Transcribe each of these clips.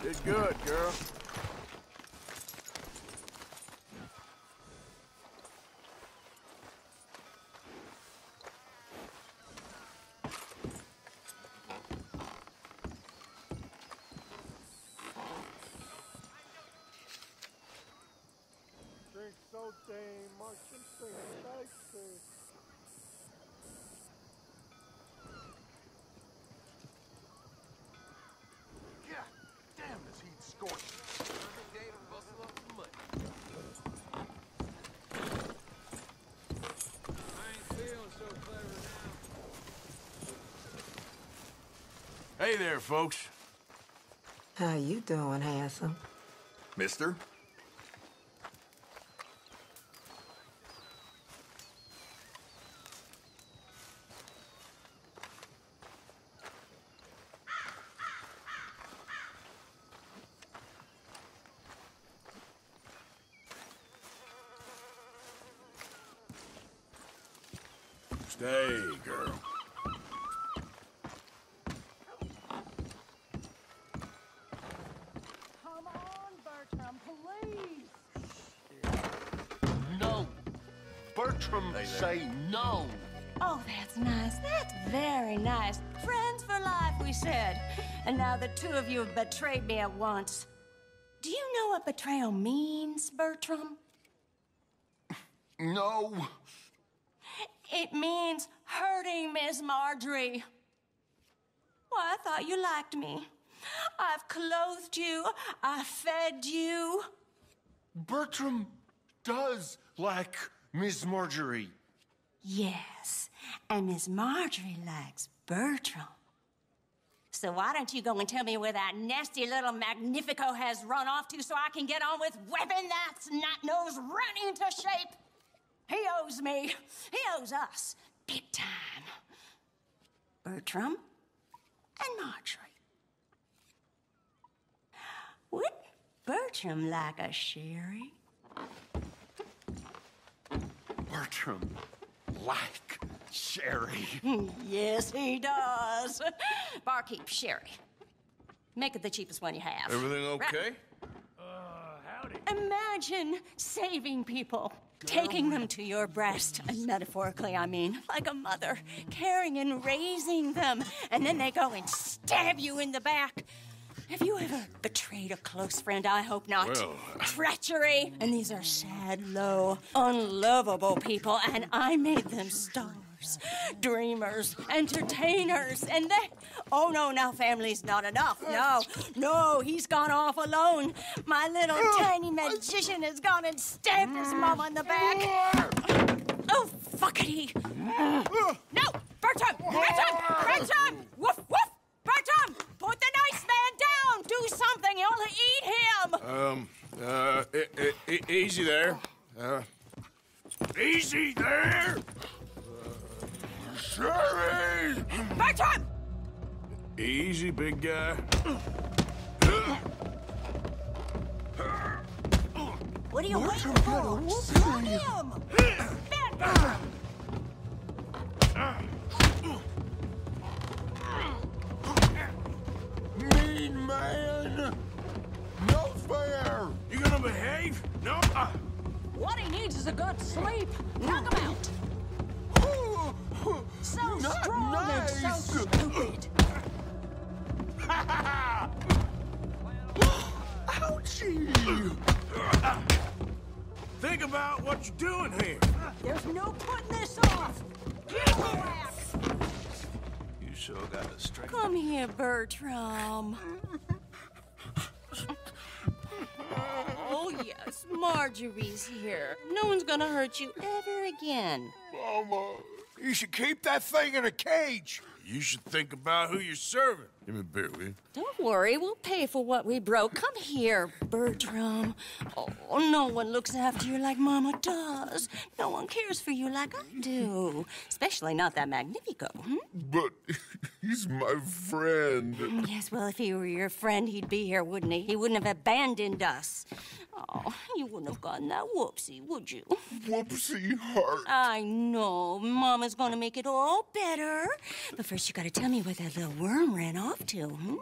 Did good, girl. Drink so dang much and sing Shakespeare. Hey there, folks. How you doing, handsome? Mister? Stay, girl. Come on, Bertram, please. No. Bertram, say no. Oh, that's nice. That's very nice. Friends for life, we said. And now the two of you have betrayed me at once. Do you know what betrayal means, Bertram? No. It means hurting Miss Marjorie. Well, I thought you liked me. I've clothed you, I fed you. Bertram does like Miss Marjorie. Yes, and Miss Marjorie likes Bertram. So why don't you go and tell me where that nasty little Magnifico has run off to so I can get on with whipping that snot nose right into shape? He owes me. He owes us. Big time. Bertram and Marjorie. Would Bertram like a sherry? Bertram like Sherry. yes, he does. Barkeep, sherry. Make it the cheapest one you have. Everything okay? Uh, howdy. Imagine saving people, taking them to your breast, and metaphorically, I mean, like a mother, caring and raising them, and then they go and stab you in the back. Have you ever betrayed a close friend? I hope not. Well, Treachery! And these are sad, low, unlovable people, and I made them stars, dreamers, entertainers, and they. Oh no, now family's not enough. No, no, he's gone off alone. My little tiny magician has gone and stabbed his mom in the back. Oh, fuckity. No! Bertram! Bertram! Bertram! Woof, woof! Bertram! Put the nice man down! Do something! You'll eat him! Um, uh, e- e- e- easy there. Uh, easy there! Sherry! Bertram! Easy, big guy. What are you waiting for? Slug him! Man, What he needs is a good sleep. Knock him out. So Not strong and so stupid. Ouchie! think about what you're doing here. There's no putting this off. Get ass. You sure got the strength. Come here, Bertram. Oh, yes, Marjorie's here. No one's gonna hurt you ever again. Mama, you should keep that thing in a cage. You should think about who you're serving. Give me a beer, will you? Don't worry, we'll pay for what we broke. Come here, Bertram. Oh, no one looks after you like Mama does. No one cares for you like I do. Especially not that Magnifico. Hmm? But he's my friend. Yes, well, if he were your friend, he'd be here, wouldn't he? He wouldn't have abandoned us. Oh, you wouldn't have gotten that whoopsie, would you? Whoopsie heart. I know. Mama's gonna make it all better. But First, you gotta tell me where that little worm ran off to, hmm?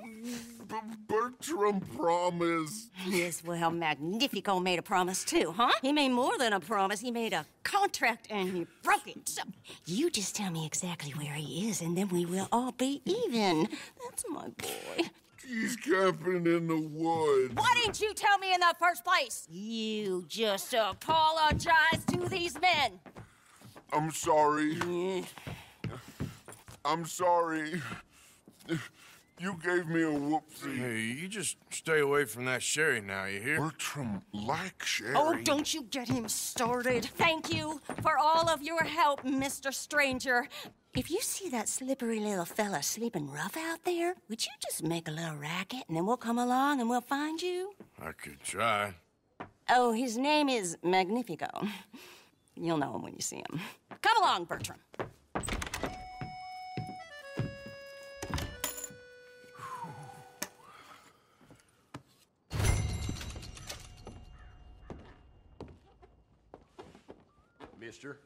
B- Bertram promised. Yes, well, Magnifico made a promise too, huh? He made more than a promise. He made a contract and he broke it. So you just tell me exactly where he is, and then we will all be even. That's my boy. He's camping in the woods. Why didn't you tell me in the first place? You just apologize to these men. I'm sorry. I'm sorry. You gave me a whoopsie. Hey, you just stay away from that sherry now, you hear? Bertram like Sherry. Oh, don't you get him started. Thank you for all of your help, Mr. Stranger. If you see that slippery little fella sleeping rough out there, would you just make a little racket and then we'll come along and we'll find you? I could try. Oh, his name is Magnifico. You'll know him when you see him. Come along, Bertram. mister.